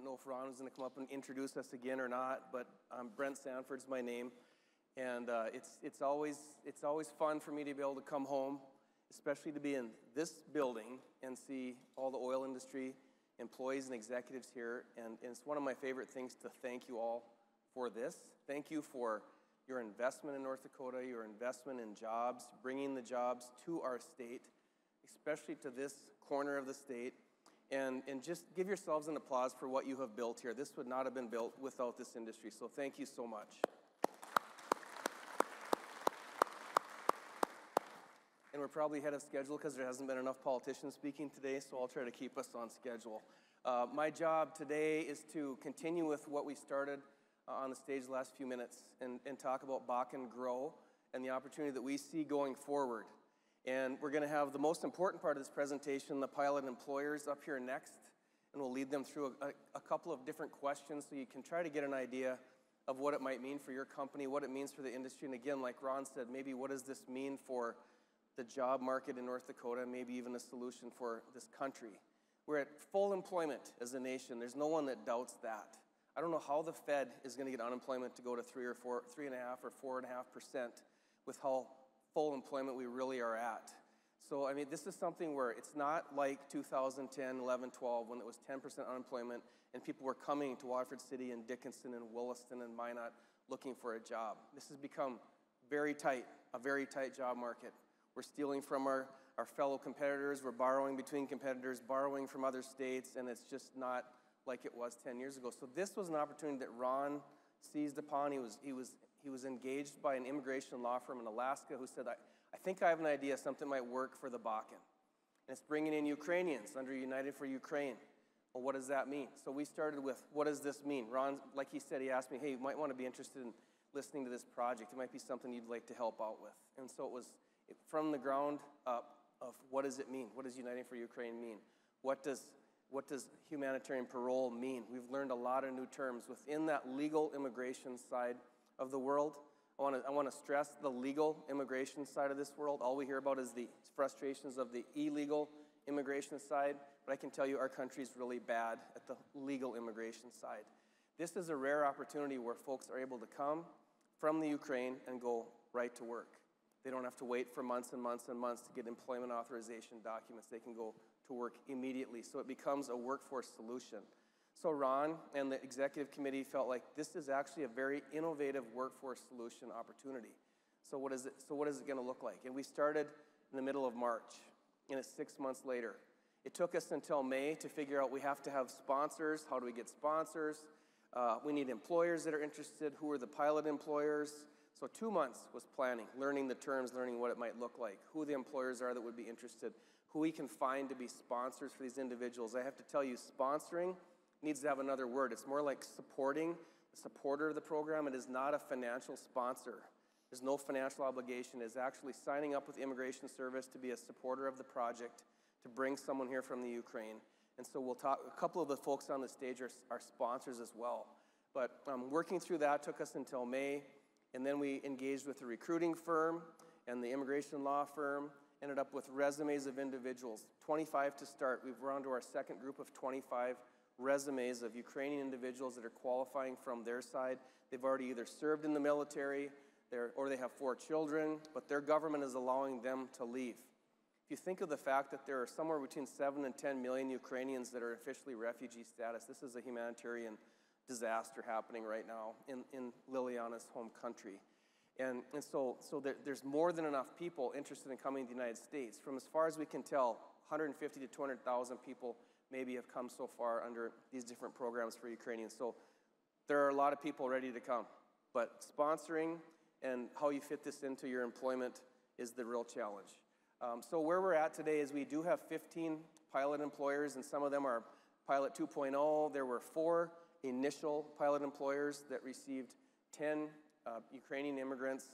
didn't know if Ron was going to come up and introduce us again or not, but um, Brent Sanford's my name. And uh, it's, it's, always, it's always fun for me to be able to come home, especially to be in this building and see all the oil industry employees and executives here. And, and it's one of my favorite things to thank you all for this. Thank you for your investment in North Dakota, your investment in jobs, bringing the jobs to our state, especially to this corner of the state. And, and just give yourselves an applause for what you have built here. This would not have been built without this industry. So thank you so much. And we're probably ahead of schedule because there hasn't been enough politicians speaking today, so I'll try to keep us on schedule. Uh, my job today is to continue with what we started uh, on the stage the last few minutes and, and talk about Bakken Grow and the opportunity that we see going forward. And we're going to have the most important part of this presentation, the pilot employers, up here next. And we'll lead them through a, a, couple of different questions so you can try to get an idea of what it might mean for your company, what it means for the industry. And again, like Ron said, maybe what does this mean for the job market in North Dakota, maybe even a solution for this country. We're at full employment as a nation. There's no one that doubts that. I don't know how the Fed is going to get unemployment to go to three or four, three and a half or four and a half percent with how full employment we really are at. So, I mean, this is something where it's not like 2010, 11, 12, when it was 10% unemployment and people were coming to Watford City and Dickinson and Williston and Minot looking for a job. This has become very tight, a very tight job market. We're stealing from our, our fellow competitors. We're borrowing between competitors, borrowing from other states, and it's just not like it was 10 years ago. So this was an opportunity that Ron seized upon. He was, he was, he was engaged by an immigration law firm in Alaska who said, I, I think I have an idea something might work for the Bakken. And it's bringing in Ukrainians under United for Ukraine. Well, what does that mean? So we started with, what does this mean? Ron, like he said, he asked me, hey, you might want to be interested in listening to this project. It might be something you'd like to help out with. And so it was from the ground up of what does it mean? What does Uniting for Ukraine mean? What does, what does humanitarian parole mean? We've learned a lot of new terms within that legal immigration side of the world. I want to I want to stress the legal immigration side of this world. All we hear about is the frustrations of the illegal immigration side, but I can tell you our country is really bad at the legal immigration side. This is a rare opportunity where folks are able to come from the Ukraine and go right to work. They don't have to wait for months and months and months to get employment authorization documents. They can go to work immediately. So it becomes a workforce solution. So Ron and the executive committee felt like this is actually a very innovative workforce solution opportunity. So what is it, so what is it going to look like? And we started in the middle of March, and it's six months later. It took us until May to figure out we have to have sponsors. How do we get sponsors? Uh, we need employers that are interested. Who are the pilot employers? So, two months was planning, learning the terms, learning what it might look like, who the employers are that would be interested, who we can find to be sponsors for these individuals. I have to tell you, sponsoring needs to have another word. It's more like supporting, the supporter of the program. It is not a financial sponsor. There's no financial obligation. It is actually signing up with Immigration Service to be a supporter of the project, to bring someone here from the Ukraine. And so we'll talk, a couple of the folks on the stage are, are sponsors as well. But um, working through that took us until May. And then we engaged with the recruiting firm and the immigration law firm, ended up with resumes of individuals, 25 to start. We've run to our second group of 25 resumes of Ukrainian individuals that are qualifying from their side. They've already either served in the military or they have four children, but their government is allowing them to leave. If you think of the fact that there are somewhere between 7 and 10 million Ukrainians that are officially refugee status, this is a humanitarian disaster happening right now in, in Liliana's home country. And, and so, so there, there's more than enough people interested in coming to the United States. From as far as we can tell, 150 to 200,000 people maybe have come so far under these different programs for Ukrainians. So there are a lot of people ready to come. But sponsoring and how you fit this into your employment is the real challenge. Um, so where we're at today is we do have 15 pilot employers, and some of them are Pilot 2.0. There were four initial pilot employers that received 10 uh, Ukrainian immigrants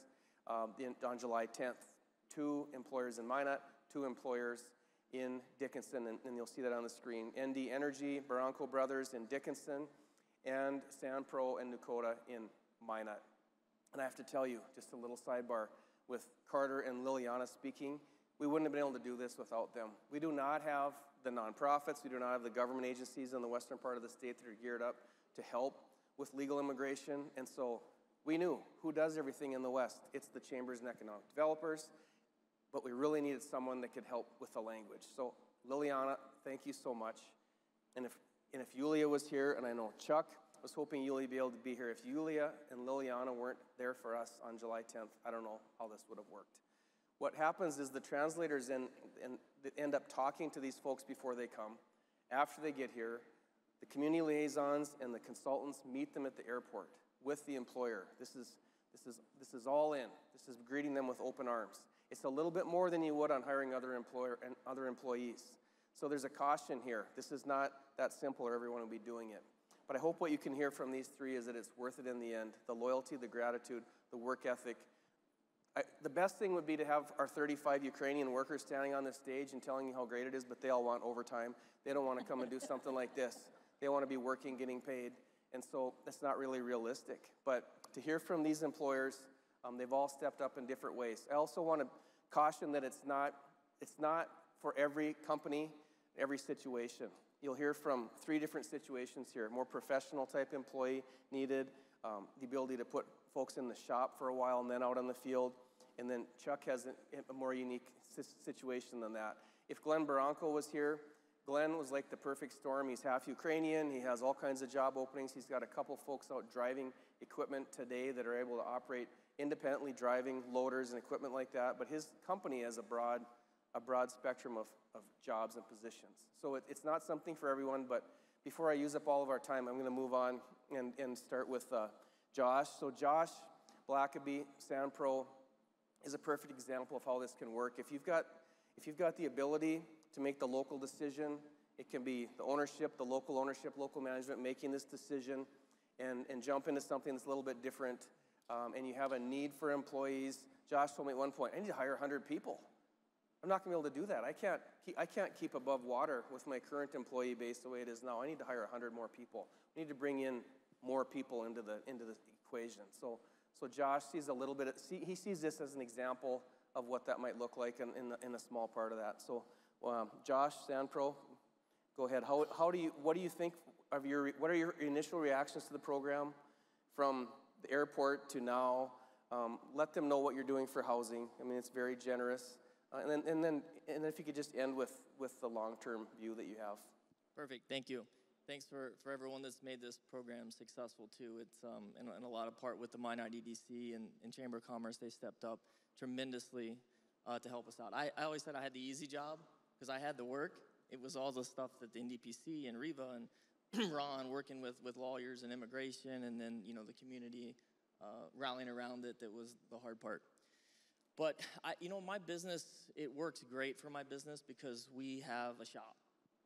um, in, on July 10th. Two employers in Minot, two employers in Dickinson, and, and, you'll see that on the screen. ND Energy, Baranko Brothers in Dickinson, and Sanpro and Nukota in Minot. And I have to tell you, just a little sidebar, with Carter and Liliana speaking, we wouldn't have been able to do this without them. We do not have the nonprofits. We do not have the government agencies in the western part of the state that are geared up to help with legal immigration. And so we knew who does everything in the West. It's the chambers and economic developers, but we really needed someone that could help with the language. So Liliana, thank you so much. And if, and if Yulia was here, and I know Chuck was hoping Yulia would be able to be here. If Yulia and Liliana weren't there for us on July 10th, I don't know how this would have worked. What happens is the translators in, in, end up talking to these folks before they come. After they get here, the community liaisons and the consultants meet them at the airport with the employer. This is, this is, this is all in. This is greeting them with open arms. It's a little bit more than you would on hiring other, employer, and other employees. So there's a caution here. This is not that simple or everyone will be doing it. But I hope what you can hear from these three is that it's worth it in the end. The loyalty, the gratitude, the work ethic. I, the best thing would be to have our 35 Ukrainian workers standing on the stage and telling you how great it is, but they all want overtime. They don't want to come and do something like this. They want to be working, getting paid. And so that's not really realistic. But to hear from these employers, um, they've all stepped up in different ways. I also want to caution that it's not, it's not for every company, every situation. You'll hear from three different situations here more professional type employee needed, um, the ability to put folks in the shop for a while and then out on the field. And then Chuck has a, a more unique situation than that. If Glenn Baranko was here, Glenn was like the perfect storm. He's half Ukrainian. He has all kinds of job openings. He's got a couple folks out driving equipment today that are able to operate independently, driving loaders and equipment like that. But his company has a broad, a broad spectrum of, of jobs and positions. So it, it's not something for everyone. But before I use up all of our time, I'm going to move on and, and start with uh, Josh. So Josh Blackaby, SanPro, is a perfect example of how this can work. If you've got, if you've got the ability to make the local decision. It can be the ownership, the local ownership, local management making this decision and, and jump into something that's a little bit different. Um, and you have a need for employees. Josh told me at one point, I need to hire 100 people. I'm not going to be able to do that. I can't, keep, I can't keep above water with my current employee base the way it is now. I need to hire 100 more people. We need to bring in more people into the, into the equation. So, so Josh sees a little bit, of, see, he sees this as an example of what that might look like in, in, the, in a small part of that. So um, Josh, SanPro, go ahead. How, how do you, what do you think of your, what are your initial reactions to the program from the airport to now? Um, let them know what you're doing for housing. I mean, it's very generous. Uh, and, then, and, then, and then if you could just end with, with the long-term view that you have. Perfect, thank you. Thanks for, for everyone that's made this program successful too. It's um, in, in a lot of part with the Minot EDC and, and Chamber of Commerce, they stepped up tremendously uh, to help us out. I, I always said I had the easy job because I had the work. It was all the stuff that the NDPC and REVA and Ron working with, with lawyers and immigration and then, you know, the community uh, rallying around it that was the hard part. But, I, you know, my business, it works great for my business because we have a shop.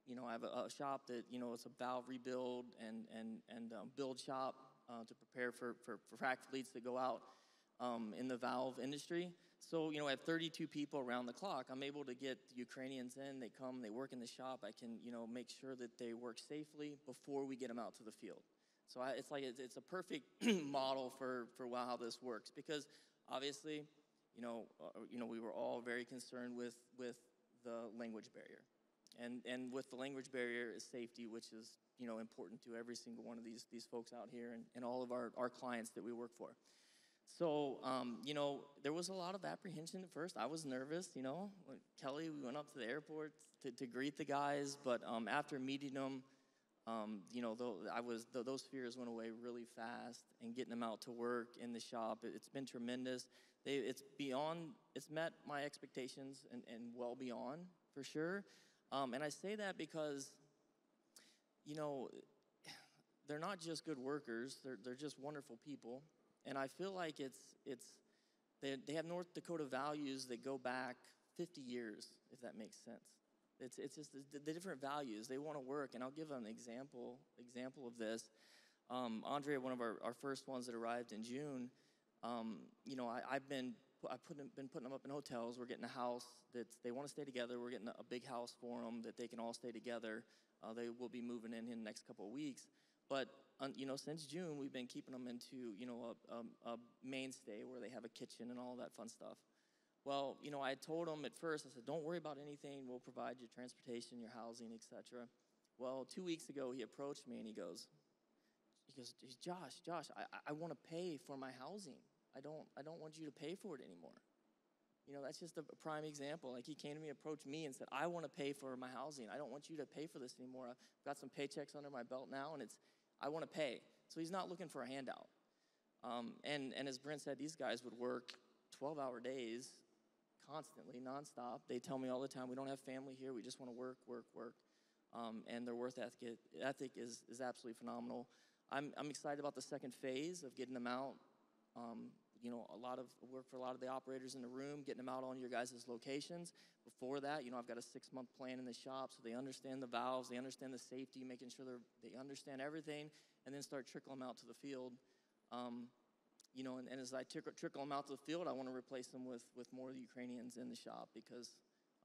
You know, I have a, a shop that, you know, it's a valve rebuild and, and, and um, build shop uh, to prepare for, for, for frac fleets that go out um, in the valve industry. So, you know, I have 32 people around the clock. I'm able to get Ukrainians in. They come, they work in the shop. I can, you know, make sure that they work safely before we get them out to the field. So I, it's like it's, it's, a perfect model for, for how this works because obviously, you know, uh, you know, we were all very concerned with, with the language barrier. And, and with the language barrier is safety, which is, you know, important to every single one of these, these folks out here and, and all of our, our clients that we work for. So, um, you know, there was a lot of apprehension at first. I was nervous, you know. Kelly, we went up to the airport to, to greet the guys, but um, after meeting them, um, you know, I was those fears went away really fast, and getting them out to work in the shop, it, has been tremendous. They, it's beyond, it's met my expectations and, and well beyond for sure. Um, and I say that because, you know, they're not just good workers; they're they're just wonderful people. And I feel like it's, it's they, they have North Dakota values that go back 50 years, if that makes sense. It's, it's just the, the different values. They want to work. And I'll give an example, example of this. Um, Andre, one of our, our first ones that arrived in June, um, you know, I, have been I've put been putting them up in hotels. We're getting a house that they want to stay together. We're getting a, a big house for them that they can all stay together. Uh, they will be moving in in the next couple of weeks. But you know, since June, we've been keeping them into you know a, a, a, mainstay where they have a kitchen and all that fun stuff. Well, you know, I told him at first, I said, don't worry about anything. We'll provide you transportation, your housing, etc. Well, two weeks ago, he approached me and he goes, he goes, Josh, Josh, I, I want to pay for my housing. I don't, I don't want you to pay for it anymore. You know, that's just a prime example. Like he came to me, approached me, and said, I want to pay for my housing. I don't want you to pay for this anymore. I've got some paychecks under my belt now, and it's, I want to pay. So he's not looking for a handout. Um, and, and as Brent said, these guys would work 12 hour days constantly, nonstop. They tell me all the time, we don't have family here, we just want to work, work, work. Um, and their work ethic, ethic is, is absolutely phenomenal. I'm, I'm excited about the second phase of getting them out. Um, you know, a lot of work for a lot of the operators in the room, getting them out on your guys' locations. Before that, you know, I've got a six month plan in the shop so they understand the valves, they understand the safety, making sure they understand everything, and then start trickling them out to the field. Um, you know, and, and as I trickle, trickle them out to the field, I want to replace them with, with more Ukrainians in the shop because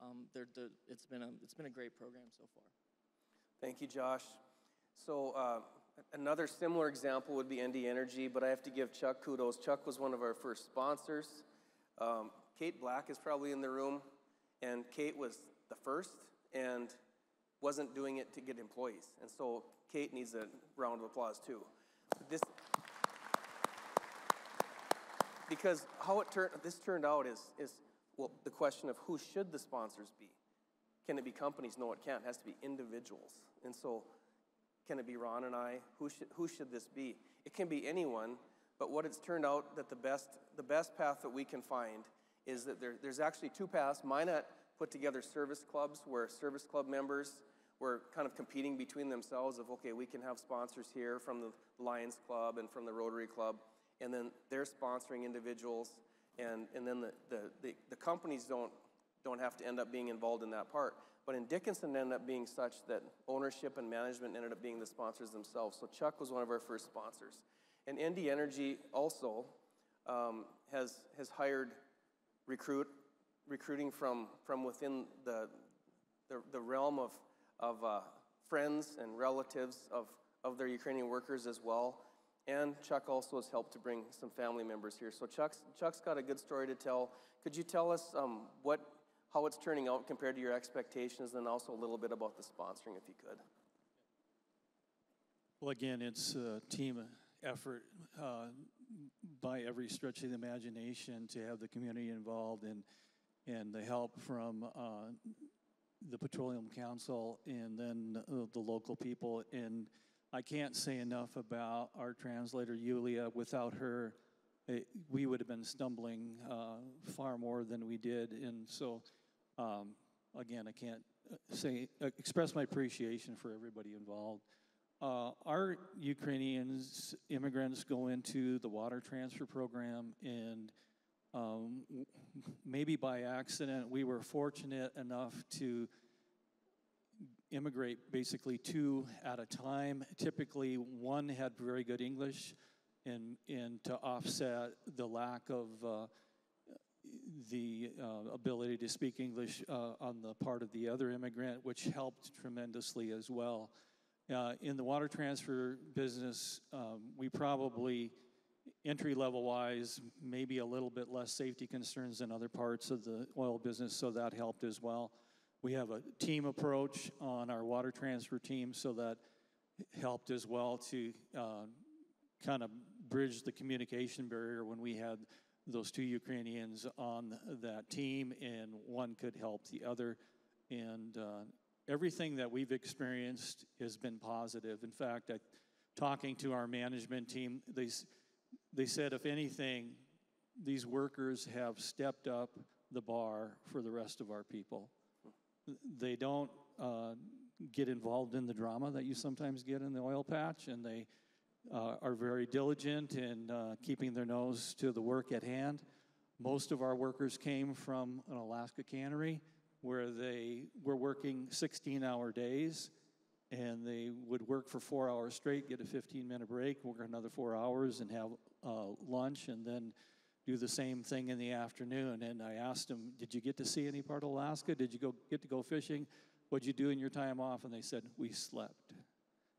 um, they're, they're, it's, been a, it's been a great program so far. Thank you, Josh. So, uh, another similar example would be ND Energy, but I have to give Chuck kudos. Chuck was one of our first sponsors. Um, Kate Black is probably in the room, and Kate was the first and wasn't doing it to get employees. And so, Kate needs a round of applause too. This, because how it turned this turned out is is well the question of who should the sponsors be can it be companies no it can't it has to be individuals and so can it be ron and i? Who should who should this be? It can be anyone but what it's turned out that the best the best path that we can find is that there, there's actually two paths. Minot put together service clubs where service club members were kind of competing between themselves of okay we can have sponsors here from the lions club and from the rotary club and then they're sponsoring individuals, and, and then the, the, the, the, companies don't, don't have to end up being involved in that part. But in Dickinson, ended up being such that ownership and management ended up being the sponsors themselves. So Chuck was one of our first sponsors. And ND Energy also um, has, has hired recruit, recruiting from, from within the, the, the realm of, of uh, friends and relatives of, of their Ukrainian workers as well. And Chuck also has helped to bring some family members here. So Chuck's, Chuck's got a good story to tell. Could you tell us um, what, how it's turning out compared to your expectations, and also a little bit about the sponsoring, if you could? Well, again, it's a team effort uh, by every stretch of the imagination to have the community involved and and the help from uh, the Petroleum Council and then the local people and I can't say enough about our translator, Yulia. Without her, it, we would have been stumbling uh, far more than we did. And so, um, again, I can't uh, say, uh, express my appreciation for everybody involved. Uh, our Ukrainians, immigrants, go into the water transfer program, and um, maybe by accident, we were fortunate enough to immigrate basically two at a time. Typically, one had very good English, and, and to offset the lack of uh, the uh, ability to speak English uh, on the part of the other immigrant, which helped tremendously as well. Uh, in the water transfer business, um, we probably, entry level wise, maybe a little bit less safety concerns than other parts of the oil business, so that helped as well. We have a team approach on our water transfer team, so that helped as well to uh, kind of bridge the communication barrier when we had those two Ukrainians on that team, and one could help the other. And uh, everything that we've experienced has been positive. In fact, I, talking to our management team, they, they said, if anything, these workers have stepped up the bar for the rest of our people they don't uh, get involved in the drama that you sometimes get in the oil patch, and they uh, are very diligent in uh, keeping their nose to the work at hand. Most of our workers came from an Alaska cannery where they were working 16 hour days and they would work for four hours straight, get a 15 minute break, work another four hours, and have uh, lunch, and then do the same thing in the afternoon. And I asked them, Did you get to see any part of Alaska? Did you go, get to go fishing? What'd you do in your time off? And they said, We slept.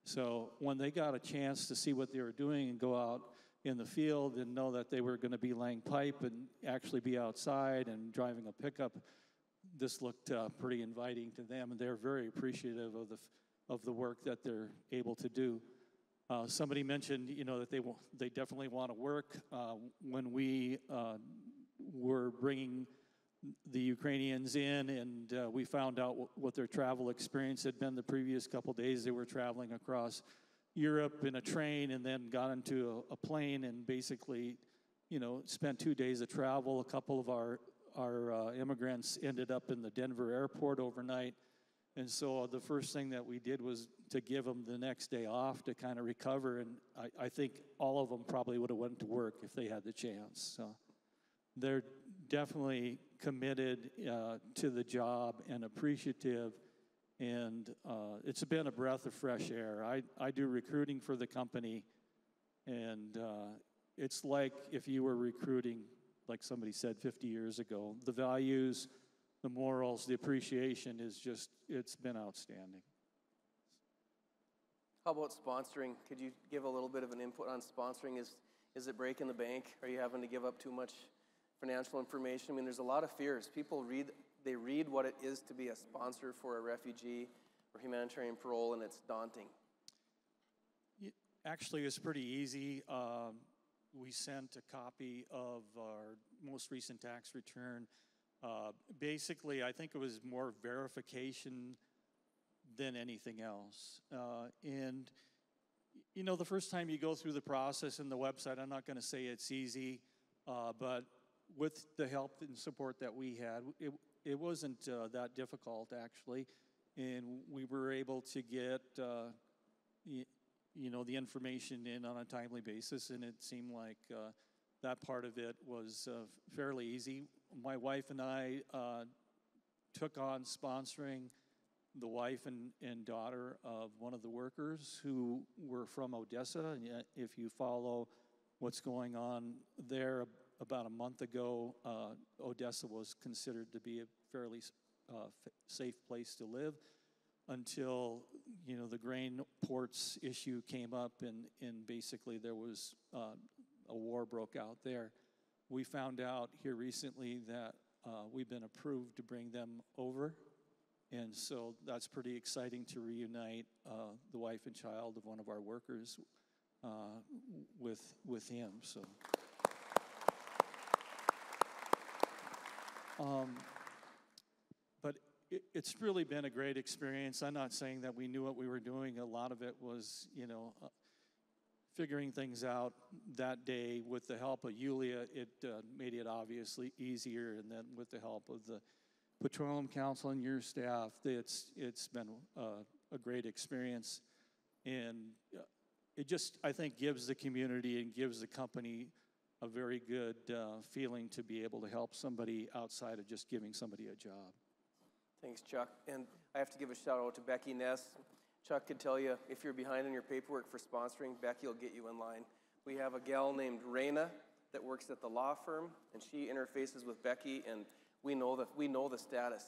So when they got a chance to see what they were doing and go out in the field and know that they were going to be laying pipe and actually be outside and driving a pickup. This looked uh, pretty inviting to them, and they're very appreciative of the, of the work that they're able to do. Uh, somebody mentioned, you know, that they, wa- they definitely want to work. Uh, when we uh, were bringing the Ukrainians in, and uh, we found out wh- what their travel experience had been the previous couple days. They were traveling across Europe in a train, and then got into a, a plane, and basically, you know, spent two days of travel. A couple of our our uh, immigrants ended up in the Denver airport overnight, and so the first thing that we did was to give them the next day off to kind of recover. And I, I think all of them probably would have went to work if they had the chance. So they're definitely committed uh, to the job and appreciative. And uh, it's been a breath of fresh air. I, I do recruiting for the company, and uh, it's like if you were recruiting, like somebody said 50 years ago. The values, the morals, the appreciation is just, it's been outstanding. How about sponsoring? Could you give a little bit of an input on sponsoring? Is, is it breaking the bank? Are you having to give up too much financial information? I mean, there's a lot of fears. People read, they read what it is to be a sponsor for a refugee or humanitarian parole, and it's daunting. Actually, it's pretty easy. Um, we sent a copy of our most recent tax return. Uh, basically, I think it was more verification than anything else. Uh, and, you know, the first time you go through the process in the website, I'm not going to say it's easy, uh, but with the help and support that we had, it, it wasn't uh, that difficult, actually. And we were able to get uh, y- you know, the information in on a timely basis, and it seemed like uh, that part of it was uh, fairly easy. My wife and I uh, took on sponsoring the wife and, and daughter of one of the workers who were from Odessa. And if you follow what's going on there, about a month ago, uh, Odessa was considered to be a fairly uh, safe place to live until you know the grain ports issue came up and, and basically there was uh, a war broke out there. We found out here recently that uh, we've been approved to bring them over, and so that's pretty exciting to reunite uh, the wife and child of one of our workers uh, with with him. So. Um, but it, it's really been a great experience. I'm not saying that we knew what we were doing. A lot of it was, you know, uh, figuring things out that day with the help of Yulia. It uh, made it obviously easier, and then with the help of the Petroleum Council and your staff, it's it's been uh, a great experience, and uh, it just I think gives the community and gives the company a very good uh, feeling to be able to help somebody outside of just giving somebody a job. Thanks, Chuck. And I have to give a shout out to Becky Ness. Chuck could tell you if you're behind on your paperwork for sponsoring, Becky will get you in line. We have a gal named Raina that works at the law firm, and she interfaces with Becky, and we know that we know the status.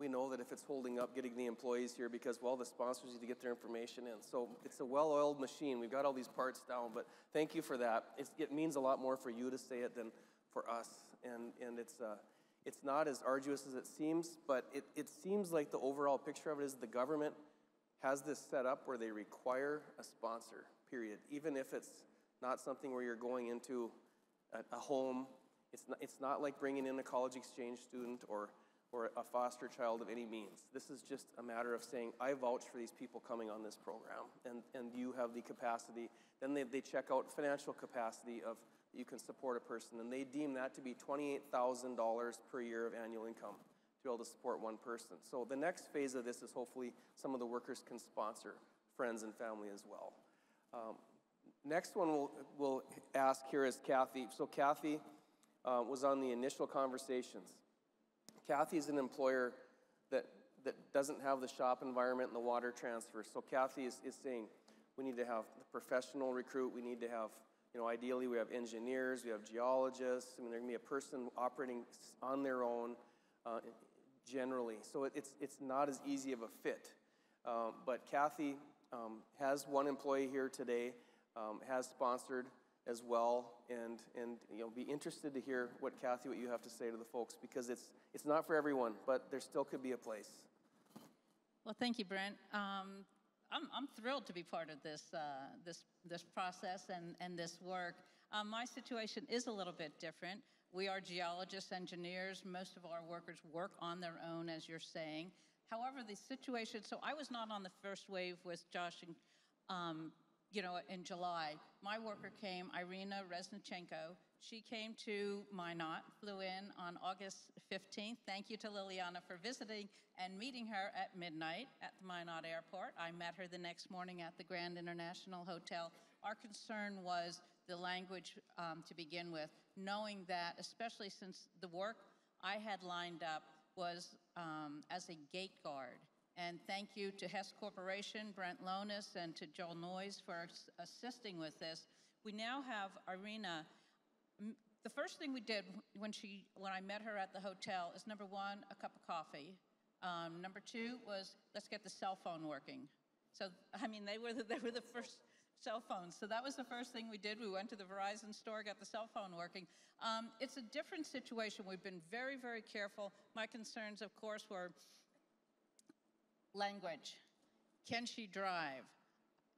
We know that if it's holding up getting the employees here because well the sponsors need to get their information in. So it's a well-oiled machine. We've got all these parts down, but thank you for that. It's, it means a lot more for you to say it than for us, and and it's. Uh, it's not as arduous as it seems, but it, it seems like the overall picture of it is the government has this set up where they require a sponsor, period. Even if it's not something where you're going into a, a home, it's not, it's not like bringing in a college exchange student or, or a foster child of any means. This is just a matter of saying, I vouch for these people coming on this program, and, and you have the capacity. Then they, they check out financial capacity of you can support a person, and they deem that to be $28,000 per year of annual income to be able to support one person. So the next phase of this is hopefully some of the workers can sponsor friends and family as well. Um, next one we'll, we'll ask here is Kathy. So Kathy uh, was on the initial conversations. Kathy is an employer that, that doesn't have the shop environment and the water transfer. So Kathy is, is saying we need to have the professional recruit, we need to have you know, ideally, we have engineers, we have geologists. I mean, there's going to be a person operating on their own uh, generally. So it, it's, it's not as easy of a fit. Um, but Kathy um, has one employee here today, um, has sponsored as well, and, and, you know, be interested to hear what Kathy, what you have to say to the folks, because it's, it's not for everyone, but there still could be a place. Well, thank you, Brent. Um, I'm, I'm thrilled to be part of this, uh, this, this process and, and this work. Um, my situation is a little bit different. We are geologists, engineers. Most of our workers work on their own, as you're saying. However, the situation, so I was not on the first wave with Josh and, um, you know, in July. My worker came, Irina Resnichenko. She came to Minot, flew in on August 15th. Thank you to Liliana for visiting and meeting her at midnight at the Minot Airport. I met her the next morning at the Grand International Hotel. Our concern was the language um, to begin with, knowing that, especially since the work I had lined up was um, as a gate guard. And thank you to Hess Corporation, Brent Lonis, and to Joel Noyes for assisting with this. We now have Irina. The first thing we did when she, when I met her at the hotel is number one, a cup of coffee. Um, number two was let's get the cell phone working. So I mean, they were the, they were the first cell phones. So that was the first thing we did. We went to the Verizon store, got the cell phone working. Um, it's a different situation. We've been very, very careful. My concerns, of course, were language. Can she drive?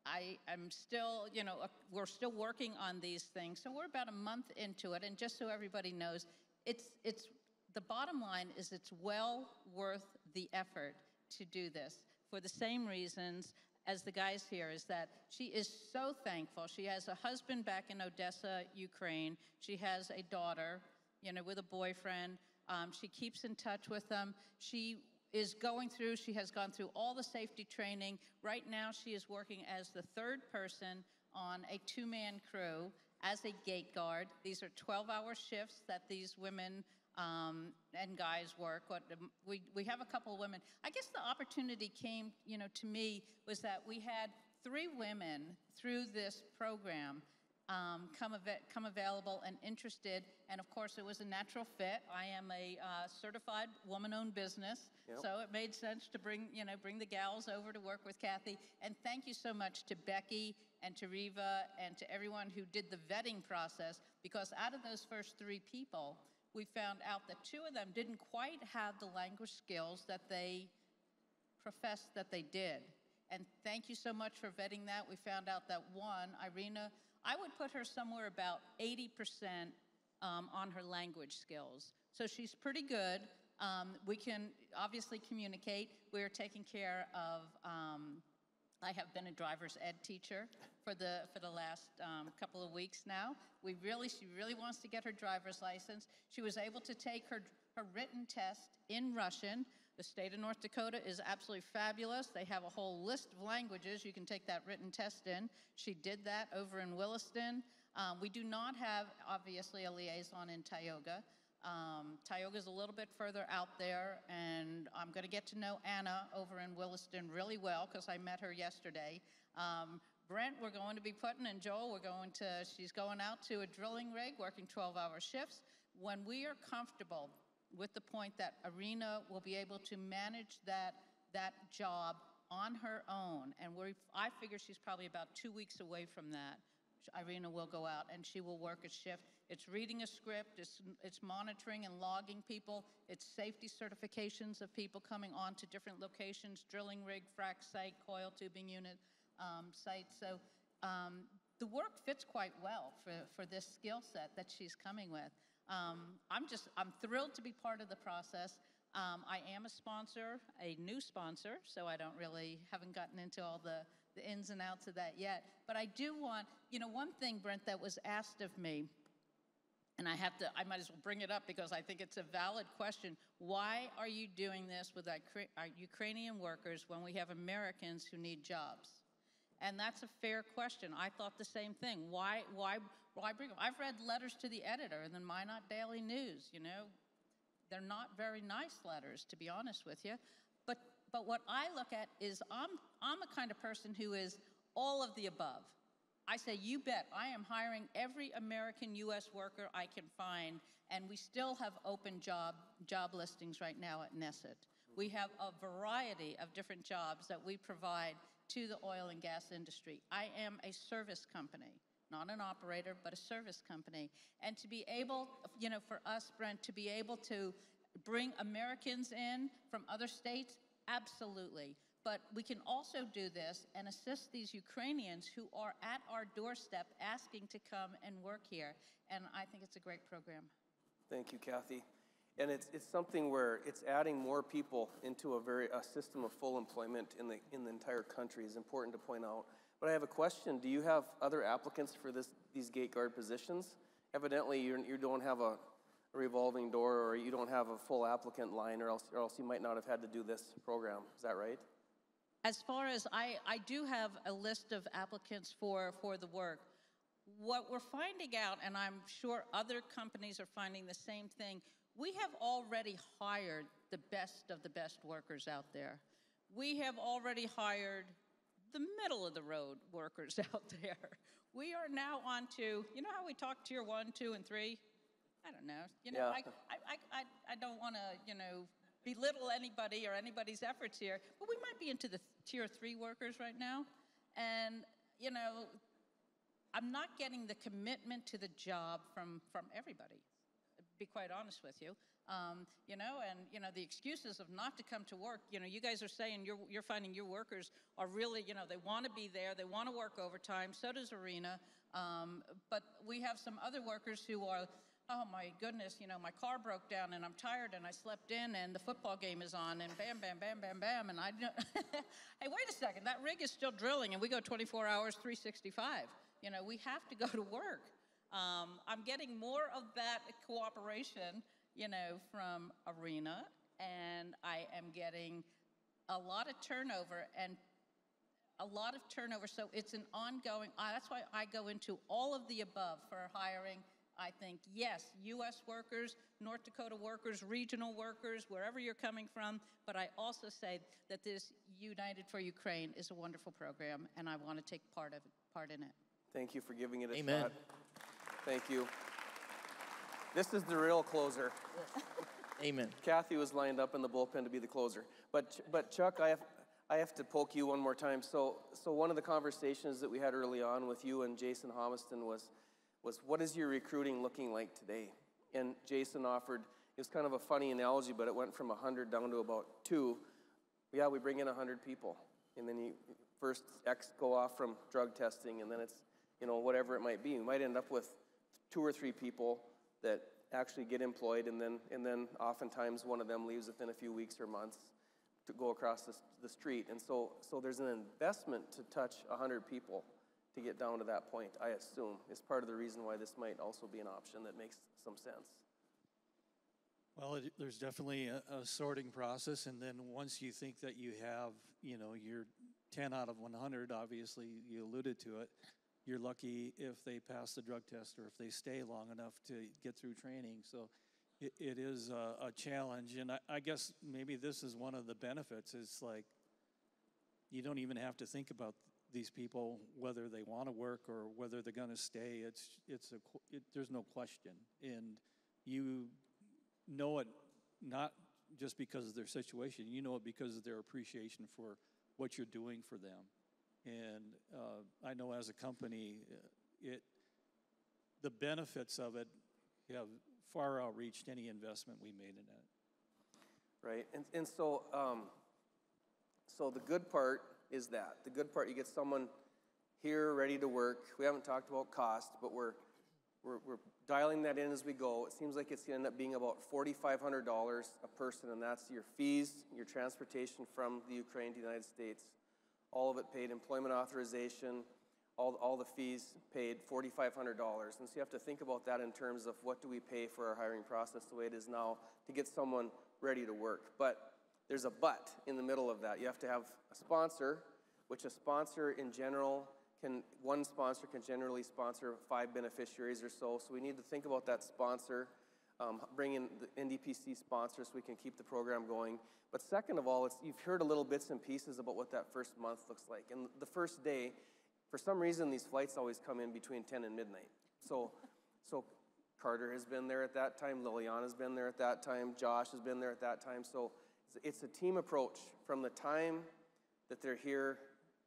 I am still, you know, uh, we're still working on these things. So we're about a month into it, and just so everybody knows, it's it's the bottom line is it's well worth the effort to do this for the same reasons as the guys here is that she is so thankful. She has a husband back in Odessa, Ukraine. She has a daughter, you know, with a boyfriend. Um, she keeps in touch with them. She is going through, she has gone through all the safety training. Right now, she is working as the third person on a two man crew as a gate guard. These are 12 hour shifts that these women um, and guys work. What, um, we, we have a couple of women. I guess the opportunity came, you know, to me was that we had three women through this program um, come, ava- come available and interested. And of course, it was a natural fit. I am a uh, certified woman-owned business, Yep. so it made sense to bring, you know, bring the gals over to work with Kathy. And thank you so much to Becky and to Riva and to everyone who did the vetting process, because out of those first three people, we found out that two of them didn't quite have the language skills that they professed that they did. And thank you so much for vetting that. We found out that one, Irina, I would put her somewhere about 80% um, on her language skills. So she's pretty good. Um, we can obviously communicate. We're taking care of. Um, I have been a driver's ed teacher for the for the last um, couple of weeks now. We really, she really wants to get her driver's license. She was able to take her her written test in Russian. The state of North Dakota is absolutely fabulous. They have a whole list of languages you can take that written test in. She did that over in Williston. Um, we do not have, obviously, a liaison in Tioga. Um, Tioga's a little bit further out there, and I'm going to get to know Anna over in Williston really well because I met her yesterday. Um, Brent, we're going to be putting, and Joel, we're going to, she's going out to a drilling rig, working 12 hour shifts. When we are comfortable with the point that Irina will be able to manage that, that job on her own, and we I figure she's probably about two weeks away from that. Irina will go out and she will work a shift. It's reading a script, it's, it's monitoring and logging people, it's safety certifications of people coming on to different locations, drilling rig, frac site, coil tubing unit um, site. So um, the work fits quite well for, for this skill set that she's coming with. Um, I'm just, I'm thrilled to be part of the process. Um, I am a sponsor, a new sponsor, so I don't really, haven't gotten into all the, the ins and outs of that yet. But I do want, you know, one thing, Brent, that was asked of me, and I have to, I might as well bring it up because I think it's a valid question. Why are you doing this with our, our Ukrainian workers when we have Americans who need jobs? And that's a fair question. I thought the same thing. Why, why, why bring them? I've read letters to the editor in the Minot Daily News, you know. They're not very nice letters, to be honest with you. But, but what I look at is I'm, I'm a kind of person who is all of the above. I say, you bet, I am hiring every American U.S. worker I can find, and we still have open job, job listings right now at Neset. We have a variety of different jobs that we provide to the oil and gas industry. I am a service company, not an operator, but a service company. And to be able, you know, for us, Brent, to be able to bring Americans in from other states, absolutely. But we can also do this and assist these Ukrainians who are at our doorstep asking to come and work here. And I think it's a great program. Thank you, Kathy. And it's, it's something where it's adding more people into a very a system of full employment in the in the entire country is important to point out. But I have a question. Do you have other applicants for this these gate guard positions? Evidently, you you don't have a revolving door or you don't have a full applicant line or else, or else you might not have had to do this program. Is that right? As far as I, I do have a list of applicants for, for the work. What we're finding out, and I'm sure other companies are finding the same thing, we have already hired the best of the best workers out there. We have already hired the middle of the road workers out there. We are now on to, you know how we talk tier one, two, and three? I don't know. You know, Yeah. I, I, I, I, don't want to, you know, belittle anybody or anybody's efforts here, but we might be into the tier three workers right now. And, you know, I'm not getting the commitment to the job from, from everybody, to be quite honest with you. Um, you know, and, you know, the excuses of not to come to work, you know, you guys are saying you're, you're finding your workers are really, you know, they want to be there, they want to work overtime, so does Irina. Um, but we have some other workers who are, oh my goodness, you know, my car broke down and I'm tired and I slept in and the football game is on and bam, bam, bam, bam, bam. And I, hey, wait a second, that rig is still drilling and we go 24 hours, 365. You know, we have to go to work. Um, I'm getting more of that cooperation, you know, from Irina, and I am getting a lot of turnover and a lot of turnover. So it's an ongoing. Uh, that's why I go into all of the above for hiring. I think yes, U.S. workers, North Dakota workers, regional workers, wherever you're coming from. But I also say that this United for Ukraine is a wonderful program, and I want to take part of part in it. Thank you for giving it a Amen. shot. Thank you. This is the real closer. Amen. Kathy was lined up in the bullpen to be the closer. But, but Chuck, I have, I have to poke you one more time. So, so one of the conversations that we had early on with you and Jason Homiston was, was what is your recruiting looking like today? And Jason offered, it was kind of a funny analogy, but it went from 100 down to about two. Yeah, we bring in 100 people. And then you first X go off from drug testing, and then it's, you know, whatever it might be. You might end up with two or three people that actually get employed, and then, and then oftentimes one of them leaves within a few weeks or months to go across the, the street. And so, so there's an investment to touch 100 people to get down to that point, I assume. Is part of the reason why this might also be an option that makes some sense. Well, it, there's definitely a, a sorting process, and then once you think that you have, you know, you're 10 out of 100, obviously you alluded to it, you're lucky if they pass the drug test or if they stay long enough to get through training. So it, it is a, a challenge, and I, I guess maybe this is one of the benefits. Is like you don't even have to think about these people whether they want to work or whether they're going to stay. It's it's a it, there's no question, and you know it not just because of their situation. You know it because of their appreciation for what you're doing for them. And uh, I know as a company, uh, it the benefits of it have far outreached any investment we made in it. right? And, and so, um, so the good part is that the good part you get someone here ready to work. We haven't talked about cost, but we're we're, we're dialing that in as we go. It seems like it's going to end up being about forty-five hundred dollars a person, and that's your fees, your transportation from the Ukraine to the United States, all of it paid, employment authorization, all, all the fees paid, $4,500. And so you have to think about that in terms of what do we pay for our hiring process the way it is now to get someone ready to work. But there's a but in the middle of that. You have to have a sponsor, which a sponsor in general can, one sponsor can generally sponsor five beneficiaries or so. So we need to think about that sponsor, um, bring in the NDPC sponsors so we can keep the program going. But second of all, it's, you've heard a little bits and pieces about what that first month looks like. And the first day, for some reason, these flights always come in between 10 and midnight. So, so Carter has been there at that time, Liliana's been there at that time, Josh has been there at that time. So it's, it's a team approach from the time that they're here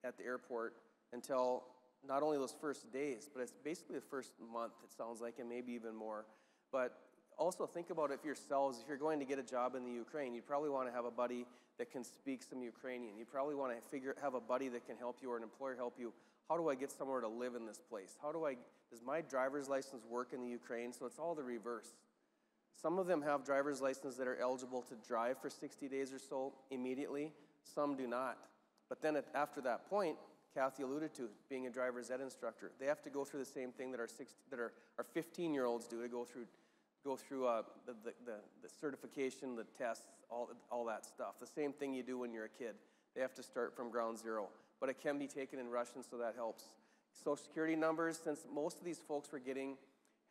at the airport until not only those first days, but it's basically the first month, it sounds like, and maybe even more. But also think about it for yourselves. If you're going to get a job in the Ukraine, you probably want to have a buddy that can speak some Ukrainian. You probably want to figure have a buddy that can help you or an employer help you. How do I get somewhere to live in this place? How do I does my driver's license work in the Ukraine? So it's all the reverse. Some of them have driver's licenses that are eligible to drive for 60 days or so immediately. Some do not. But then at, after that point, Kathy alluded to being a driver's ed instructor. They have to go through the same thing that our, six, that our, our 15 year olds do to go through go through uh, the, the, the, certification, the tests, all, all that stuff. The same thing you do when you're a kid. They have to start from ground zero. But it can be taken in Russian, so that helps. Social security numbers, since most of these folks were getting,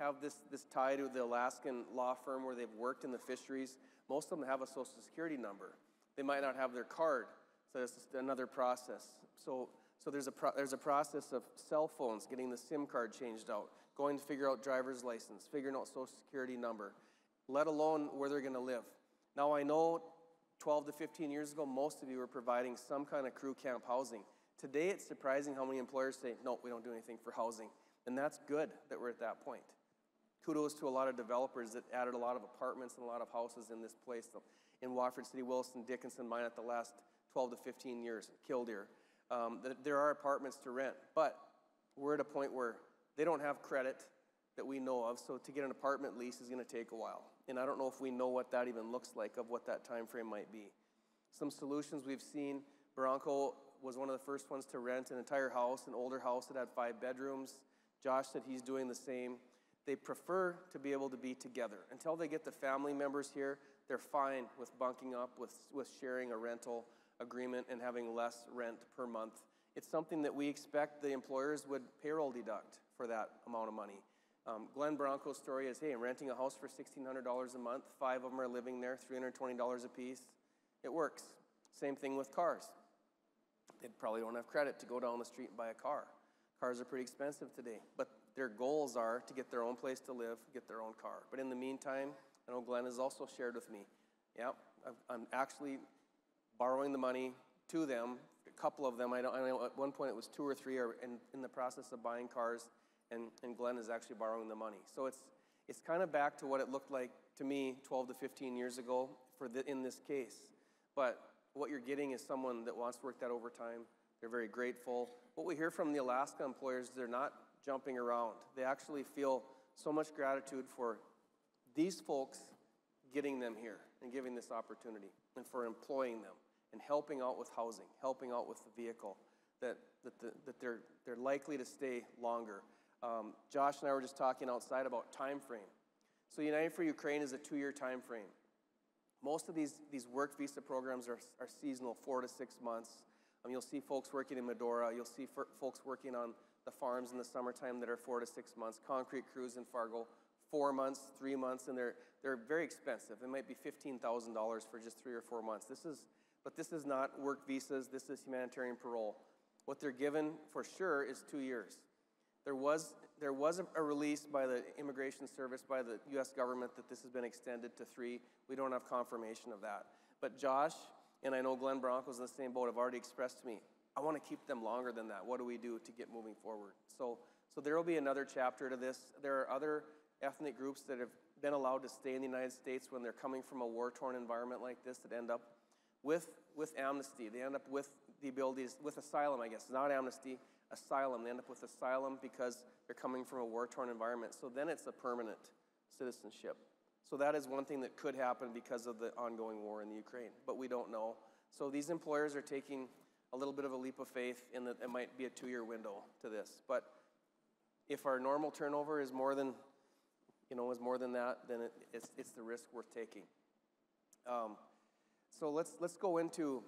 have this, this tie to the Alaskan law firm where they've worked in the fisheries, most of them have a social security number. They might not have their card, so it's another process. So, so there's, a pro- there's a process of cell phones, getting the SIM card changed out going to figure out driver's license, figuring out social security number, let alone where they're going to live. Now, I know 12 to 15 years ago, most of you were providing some kind of crew camp housing. Today, it's surprising how many employers say, no, we don't do anything for housing. And that's good that we're at that point. Kudos to a lot of developers that added a lot of apartments and a lot of houses in this place. In Watford City, Williston, Dickinson, mine at the last 12 to 15 years, Killdeer. Um, that there are apartments to rent, but we're at a point where they don't have credit that we know of, so to get an apartment lease is going to take a while. And I don't know if we know what that even looks like of what that time frame might be. Some solutions we've seen, Bronco was one of the first ones to rent an entire house, an older house that had five bedrooms. Josh said he's doing the same. They prefer to be able to be together. Until they get the family members here, they're fine with bunking up, with, with sharing a rental agreement and having less rent per month. It's something that we expect the employers would payroll deduct for that amount of money. Um, Glenn Bronco's story is hey, I'm renting a house for $1,600 a month. Five of them are living there, $320 a piece. It works. Same thing with cars. They probably don't have credit to go down the street and buy a car. Cars are pretty expensive today, but their goals are to get their own place to live, get their own car. But in the meantime, I know Glenn has also shared with me, yeah, I'm actually borrowing the money to them. A couple of them, I, don't, I know at one point it was two or three, are in, in the process of buying cars and, and Glenn is actually borrowing the money. So it's, it's kind of back to what it looked like to me 12 to 15 years ago for the, in this case. But what you're getting is someone that wants to work that overtime. They're very grateful. What we hear from the Alaska employers, they're not jumping around. They actually feel so much gratitude for these folks getting them here and giving this opportunity and for employing them and helping out with housing, helping out with the vehicle, that, that, the, that they're, they're likely to stay longer. Um, Josh and I were just talking outside about time frame. So United for Ukraine is a two-year time frame. Most of these, these work visa programs are, are seasonal, four to six months. Um, you'll see folks working in Medora. You'll see folks working on the farms in the summertime that are four to six months. Concrete crews in Fargo, four months, three months, and they're, they're very expensive. It might be $15,000 for just three or four months. This is, but this is not work visas. This is humanitarian parole. What they're given for sure is two years. There was, there was a, a release by the Immigration Service, by the U.S. government, that this has been extended to three. We don't have confirmation of that. But Josh, and I know Glenn Bronco's in the same boat, have already expressed to me, I want to keep them longer than that. What do we do to get moving forward? So, so there will be another chapter to this. There are other ethnic groups that have been allowed to stay in the United States when they're coming from a war-torn environment like this that end up with, with amnesty. They end up with the abilities, with asylum, I guess, not amnesty, asylum. They end up with asylum because they're coming from a war torn environment. So then it's a permanent citizenship. So that is one thing that could happen because of the ongoing war in the Ukraine, but we don't know. So these employers are taking a little bit of a leap of faith in that it might be a two year window to this. But if our normal turnover is more than, you know, is more than that, then it, it's, it's the risk worth taking. Um, so let's, let's go into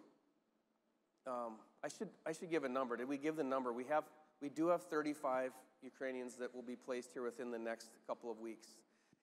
um, I should, I should give a number. Did we give the number? We, have, we do have 35 Ukrainians that will be placed here within the next couple of weeks.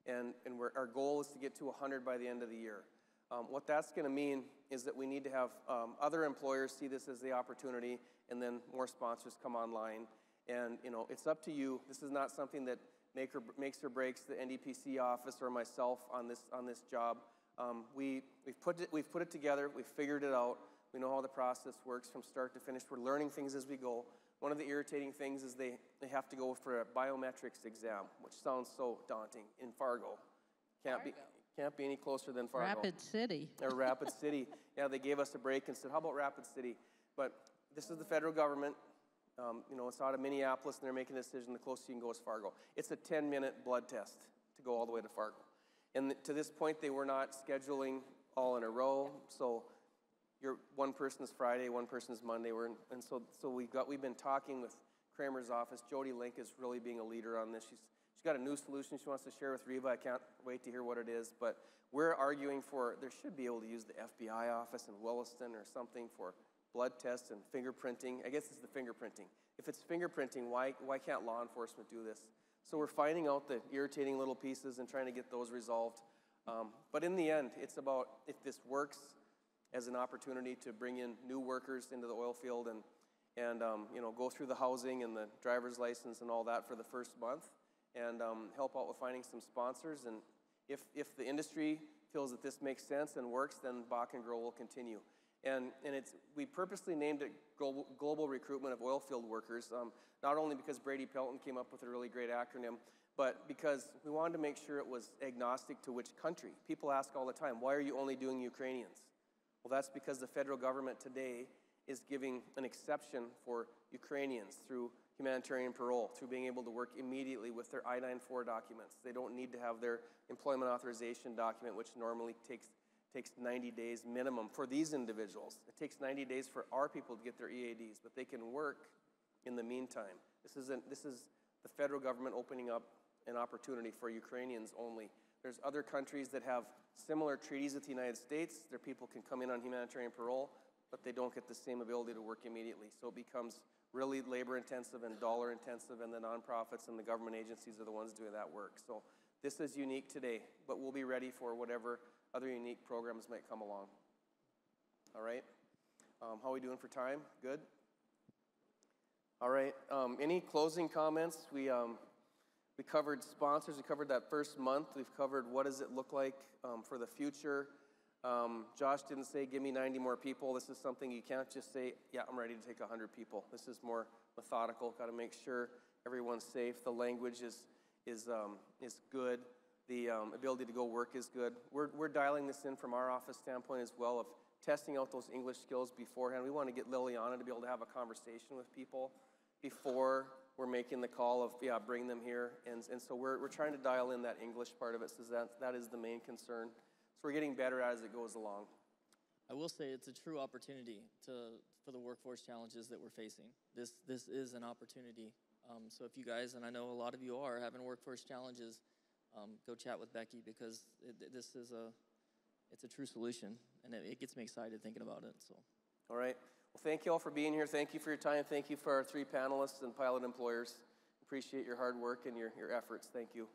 And, and our goal is to get to 100 by the end of the year. Um, what that's going to mean is that we need to have um, other employers see this as the opportunity, and then more sponsors come online. And you know, it's up to you. This is not something that make or, makes or breaks the NDPC office or myself on this on this job. Um, we we've put it we've put it together. We've figured it out. We know how the process works from start to finish. We're learning things as we go. One of the irritating things is they, they have to go for a biometrics exam, which sounds so daunting in Fargo. Can't be, can't be any closer than Fargo. Rapid City. Or Rapid City. Yeah, they gave us a break and said, how about Rapid City? But this is the federal government. Um, you know, it's out of Minneapolis and they're making a decision. The closest you can go is Fargo. It's a 10 minute blood test to go all the way to Fargo. And th- to this point, they were not scheduling all in a row. So your one person's Friday, one person's Monday. We're in, and so so we got we've been talking with Cramer's office. Jody Link is really being a leader on this. She's she's got a new solution she wants to share with Reva. I can't wait to hear what it is. But we're arguing for there should be able to use the FBI office in Williston or something for blood tests and fingerprinting. I guess it's the fingerprinting. If it's fingerprinting, why why can't law enforcement do this? So we're finding out the irritating little pieces and trying to get those resolved. Um, but in the end, it's about if this works as an opportunity to bring in new workers into the oil field and, and um, you know, go through the housing and the driver's license and all that for the first month and um, help out with finding some sponsors. And if, if the industry feels that this makes sense and works, then Bakken GROW will continue. And, and it's, we purposely named it Global, Global Recruitment of Oil Field Workers, um, not only because Brady Pelton came up with a really great acronym, but because we wanted to make sure it was agnostic to which country. People ask all the time, why are you only doing Ukrainians? Well, that's because the federal government today is giving an exception for Ukrainians through humanitarian parole, through being able to work immediately with their I 94 documents. They don't need to have their employment authorization document, which normally takes, takes 90 days minimum for these individuals. It takes 90 days for our people to get their EADs, but they can work in the meantime. This, isn't, this is the federal government opening up an opportunity for Ukrainians only. There's other countries that have similar treaties with the United States. Their people can come in on humanitarian parole, but they don't get the same ability to work immediately. So it becomes really labor intensive and dollar intensive, and the nonprofits and the government agencies are the ones doing that work. So this is unique today, but we'll be ready for whatever other unique programs might come along. All right? Um, how are we doing for time? Good? All right. Um, any closing comments? We, um, we covered sponsors. We covered that first month. We've covered what does it look like um, for the future. Um, Josh didn't say, give me 90 more people. This is something you can't just say, yeah, I'm ready to take 100 people. This is more methodical. Got to make sure everyone's safe. The language is, is, um, is good. The um, ability to go work is good. We're, we're dialing this in from our office standpoint as well of testing out those English skills beforehand. We want to get Liliana to be able to have a conversation with people before we're making the call of, yeah, bring them here. And, and so we're, we're trying to dial in that English part of it, so that, that is the main concern. So we're getting better at as it goes along. I will say it's a true opportunity to, for the workforce challenges that we're facing. This, this is an opportunity. Um, so if you guys, and I know a lot of you are, having workforce challenges, um, go chat with Becky because it, this is a, it's a true solution, and it, it gets me excited thinking about it. So. All right. Well, thank you all for being here. Thank you for your time. Thank you for our three panelists and pilot employers. Appreciate your hard work and your, your efforts. Thank you.